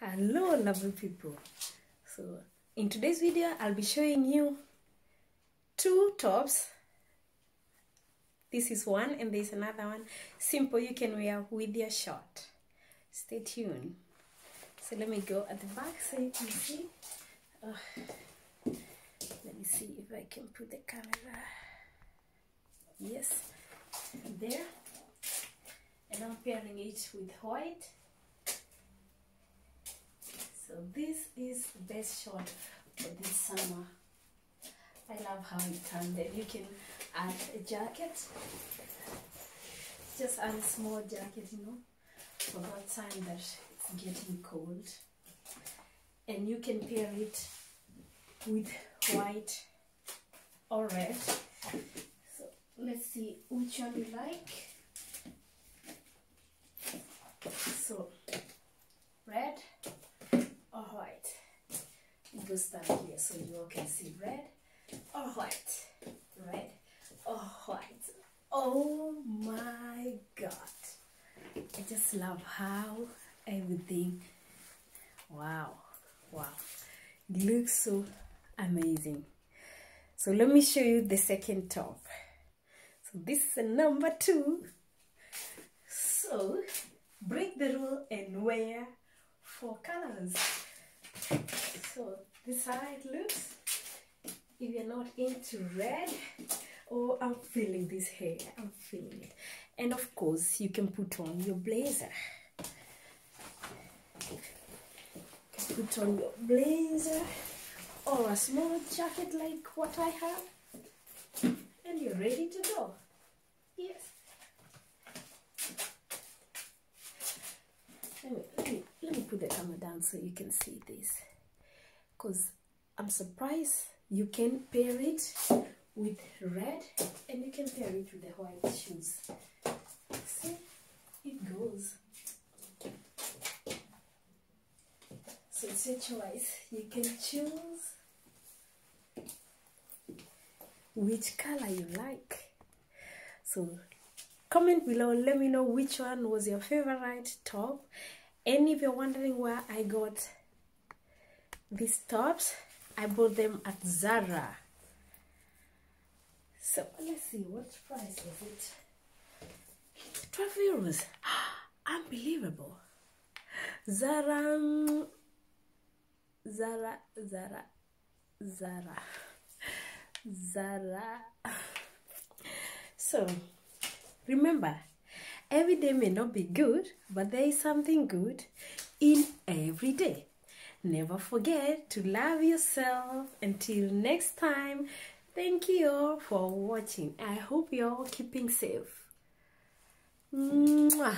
hello lovely people. So in today's video i'll be showing you two tops. This is one and there's another one. Simple you can wear with your short stay tuned. So let me go at the back so you can see. Oh, let me see if i can put the camera. Yes there. And i'm pairing it with white so this is the best shot for this summer. I love how it turned and you can add a jacket. Just add a small jacket you know for that time that it's getting cold. And you can pair it with white or red. So let's see which one you like. So red or white goes down here so you all can see. Red or white? Red or white? Oh my god. I just love how everything wow wow. It looks so amazing. So let me show you the second top. So this is number two. So break the rule and wear four colors so this is how it looks if you're not into red oh i'm feeling this hair i'm feeling it. And of course you can put on your blazer. Put on your blazer or a small jacket like what i have and you're ready to go yes let me, let me, let me put the camera down so you can see this. Because i'm surprised you can pair it with red and you can pair it with the white shoes. See? It goes. So it's your choice. You can choose which color you like. So comment below. Let me know which one was your favorite top and if you're wondering where i got these tops i bought them at zara. So let's see what price was it? 12 euros. Unbelievable. Zara zara zara zara zara. So remember every day may not be good but there is something good in every day. Never forget to love yourself. Until next time thank you all for watching. I hope you're all keeping safe. Mwah.